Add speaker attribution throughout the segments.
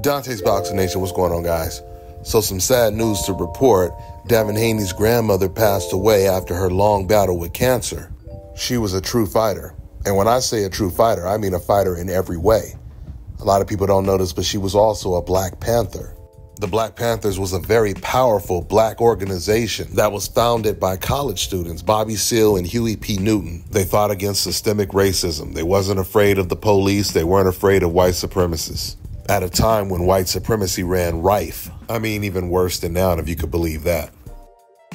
Speaker 1: Dontae's Boxing Nation, what's going on, guys? So, some sad news to report. Devin Haney's grandmother passed away after her long battle with cancer. She was a true fighter. And when I say a true fighter, I mean a fighter in every way. A lot of people don't know this, but she was also a Black Panther. The Black Panthers was a very powerful black organization that was founded by college students, Bobby Seale and Huey P. Newton. They fought against systemic racism. They wasn't afraid of the police. They weren't afraid of white supremacists. At a time when white supremacy ran rife. I mean, even worse than now, if you could believe that.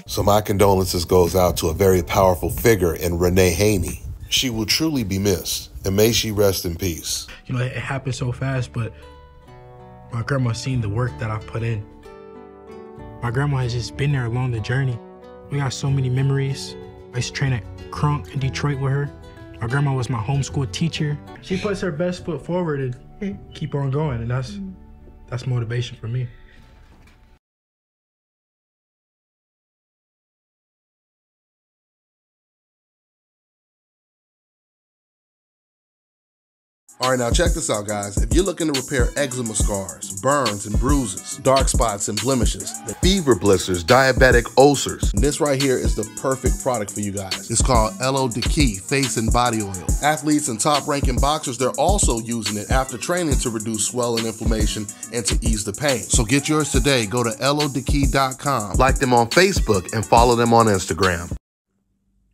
Speaker 1: So my condolences goes out to a very powerful figure in Renee Haney. She will truly be missed, and may she rest in peace.
Speaker 2: You know, it happened so fast, but my grandma seen the work that I put in. My grandma has just been there along the journey. We got so many memories. I used to train at Kronk in Detroit with her. My grandma was my homeschool teacher. She puts her best foot forward and keep on going, and that's that's motivation for me.
Speaker 1: All right, now check this out, guys. If you're looking to repair eczema scars, burns and bruises, dark spots and blemishes, fever blisters, diabetic ulcers, this right here is the perfect product for you guys. It's called Elo Key Face and Body Oil. Athletes and top-ranking boxers, they're also using it after training to reduce swelling, inflammation, and to ease the pain. So get yours today. Go to elodekey.com, like them on Facebook, and follow them on Instagram.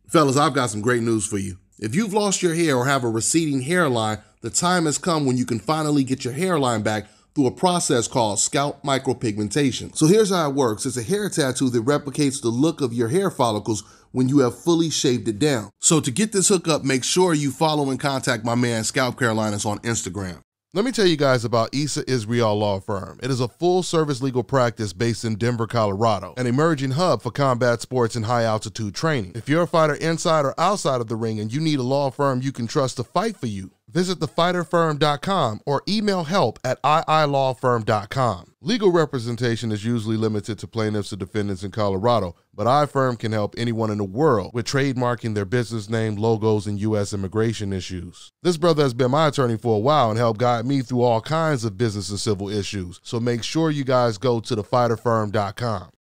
Speaker 1: Fellas, I've got some great news for you. If you've lost your hair or have a receding hairline, the time has come when you can finally get your hairline back through a process called scalp micropigmentation. So here's how it works. It's a hair tattoo that replicates the look of your hair follicles when you have fully shaved it down. So to get this hookup, make sure you follow and contact my man Scalp Carolinas on Instagram. Let me tell you guys about Issa Israel Law Firm. It is a full service legal practice based in Denver, Colorado, an emerging hub for combat sports and high altitude training. If you're a fighter inside or outside of the ring and you need a law firm you can trust to fight for you, visit thefighterfirm.com or email help at iilawfirm.com. Legal representation is usually limited to plaintiffs or defendants in Colorado, but iFirm can help anyone in the world with trademarking their business name, logos, and U.S. immigration issues. This brother has been my attorney for a while and helped guide me through all kinds of business and civil issues, so make sure you guys go to thefighterfirm.com.